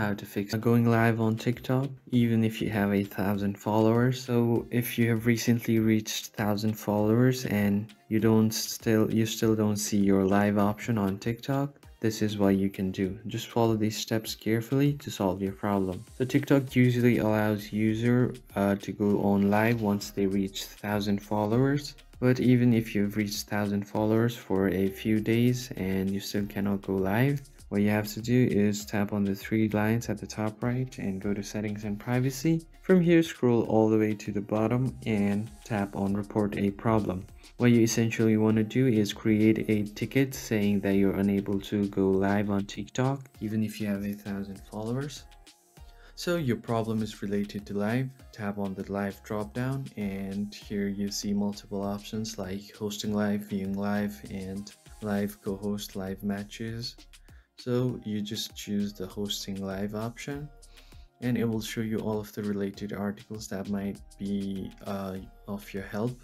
how to fix going live on TikTok even if you have a thousand followers. So if you have recently reached thousand followers and you don't still you still don't see your live option on TikTok, this is what you can do. Just follow these steps carefully to solve your problem. So TikTok usually allows user uh, to go on live once they reach thousand followers. But even if you've reached thousand followers for a few days and you still cannot go live, what you have to do is tap on the three lines at the top right and go to settings and privacy. From here scroll all the way to the bottom and tap on report a problem. What you essentially want to do is create a ticket saying that you're unable to go live on TikTok even if you have a thousand followers. So your problem is related to live, tap on the live drop down and here you see multiple options like hosting live, viewing live and live co-host live matches so you just choose the hosting live option and it will show you all of the related articles that might be uh, of your help.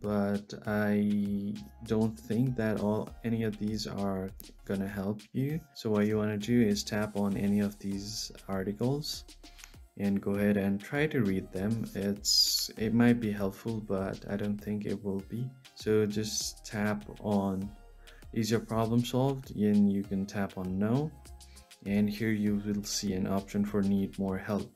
But I don't think that all any of these are gonna help you. So what you want to do is tap on any of these articles and go ahead and try to read them. It's it might be helpful but I don't think it will be. So just tap on is your problem solved? And you can tap on no. And here you will see an option for need more help.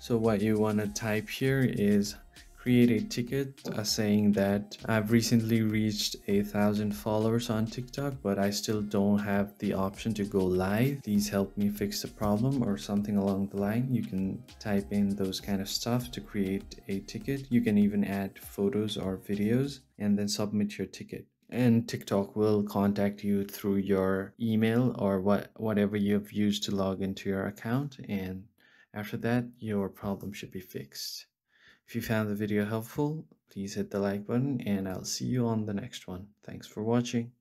So what you want to type here is create a ticket uh, saying that I've recently reached a thousand followers on TikTok, but I still don't have the option to go live. Please help me fix the problem or something along the line. You can type in those kind of stuff to create a ticket. You can even add photos or videos and then submit your ticket and TikTok will contact you through your email or what whatever you've used to log into your account and after that your problem should be fixed. If you found the video helpful, please hit the like button and I'll see you on the next one. Thanks for watching.